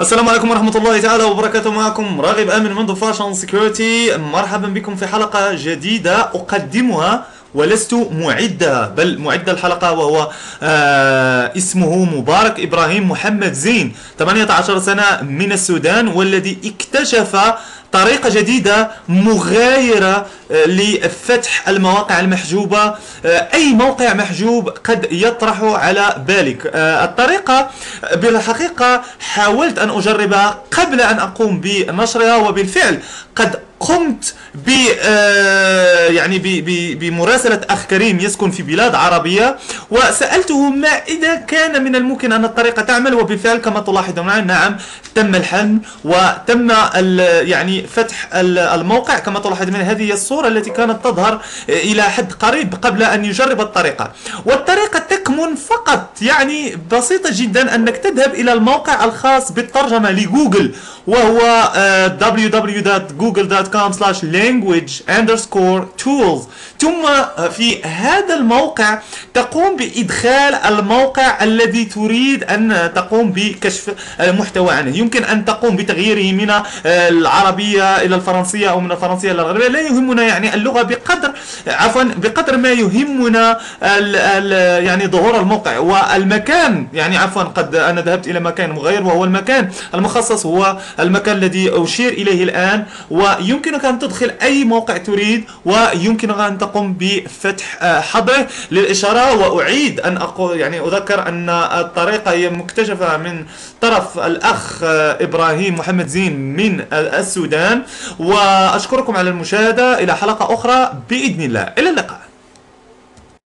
السلام عليكم ورحمة الله تعالى وبركاته. معكم راغب آمن منذ فاشن سكيورتي مرحبا بكم في حلقة جديدة أقدمها ولست معدة بل معد الحلقة وهو آه اسمه مبارك إبراهيم محمد زين 18 سنة من السودان والذي اكتشف طريقة جديدة مغايرة آه، لفتح المواقع المحجوبة. آه، أي موقع محجوب قد يطرح على بالك. آه، الطريقة بالحقيقة حاولت أن أجربها قبل أن أقوم بنشرها وبالفعل قد قمت ب يعني بمراسلة أخ كريم يسكن في بلاد عربية وسألته ما إذا كان من الممكن أن الطريقة تعمل وبالفعل كما تلاحظون نعم تم الحل وتم يعني فتح الموقع. كما تلاحظون هذه الصورة التي كانت تظهر إلى حد قريب قبل أن يجرب الطريقة والطريقة تكمن فقط. يعني بسيطة جدا أنك تذهب إلى الموقع الخاص بالترجمة لجوجل وهو www.google.com slash language underscore tools ثم في هذا الموقع تقوم بإدخال الموقع الذي تريد أن تقوم بكشف المحتوى عنه. يمكن أن تقوم بتغييره من العربية إلى الفرنسية أو من الفرنسية إلى العربية. لا يهمنا يعني اللغة بقدر عفوا بقدر ما يهمنا ال ال يعني ظهور الموقع والمكان. يعني عفوا قد أنا ذهبت إلى مكان مغير وهو المكان المخصص هو المكان الذي أشير إليه الآن. ويمكنك أن تدخل أي موقع تريد ويمكنك أن تقوم بفتح آه، حظر للإشارة وأعيد أن أقول يعني أذكر أن الطريقة هي مكتشفة من طرف الأخ آه، إبراهيم محمد زين من السودان. وأشكركم على المشاهدة إلى حلقة أخرى بإذن الله. إلى اللقاء.